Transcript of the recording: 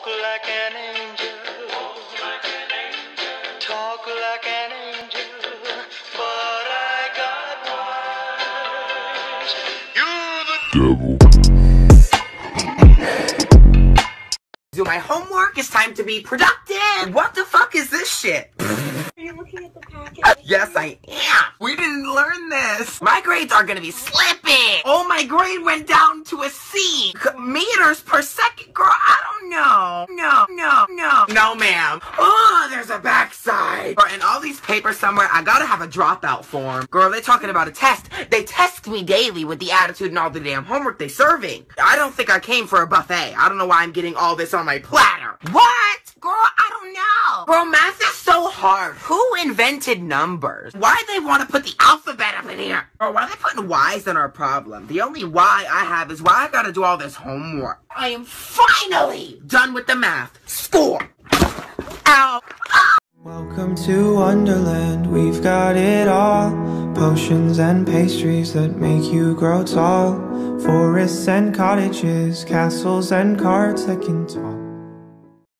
Walk like an angel. Talk like an angel. But I got wings. You're the Do my homework. It's time to be productive. What the fuck is this shit? Are you looking at the packet? Yes, I am. We didn't learn this. My grades are gonna be slipping. Oh, my grade went down to a C. meters per second, girl. I don't know. No, no, no, no, ma'am. Oh, there's a backside. Girl, in all these papers somewhere. I gotta have a dropout form. Girl, they talking about a test. They test me daily with the attitude and all the damn homework they serving. I don't think I came for a buffet. I don't know why I'm getting all this on my platter. What? Girl, I don't know. Girl, math is so hard. Who invented numbers? Why they want to put the alphabet here? Or oh, why are they putting whys in our problem? The only why I have is why I gotta do all this homework. I am finally done with the math. Score! Ow! Welcome to Wonderland, we've got it all. Potions and pastries that make you grow tall. Forests and cottages, castles and cards that can talk.